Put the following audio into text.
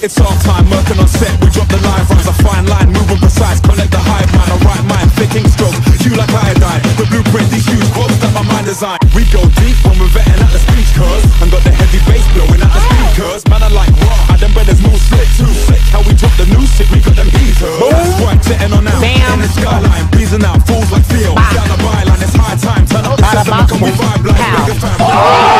It's all time, working on set, we drop the line rhymes A fine line, moving precise, collect the hive mind A right mind, thinking stroke, you like iodine The blueprint, these huge quotes that my mind design We go deep when we're vetting at the speech cause I got the heavy bass blowing at the speakers Man, I like raw, I them brothers move slick too sick, how we drop the new shit, we got them heaters. That's right, jetting on out, Bam. in the skyline. Beezing out, fools like feel, down the byline It's high time, turn up the system, I can we vibe like Niggas fan,